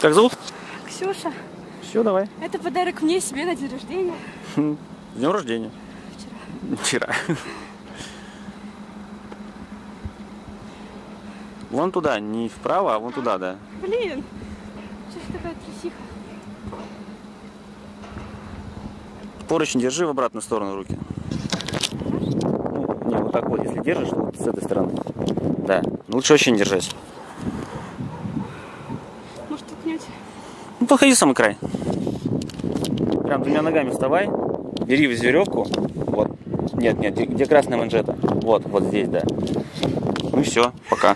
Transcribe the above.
Как зовут? Ксюша, Все, давай. это подарок мне себе на день рождения. Хм, С днем рождения. Вчера. Вчера. Вон туда, не вправо, а вон туда, да. Блин, что ж такая трусиха? Поручень держи в обратную сторону руки. Ну, не, вот так вот, если держишь, то вот с этой стороны. Да. Лучше не держать. Толкнете? Ну, подходи в самый край. Прям двумя ногами вставай. Бери веревку. Вот. Нет, нет, где красная манжета? Вот, вот здесь, да. Ну и все, пока.